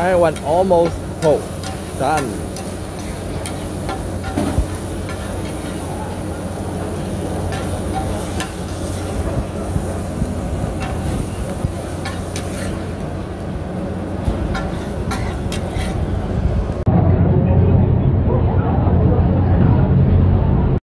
I went almost full. Done.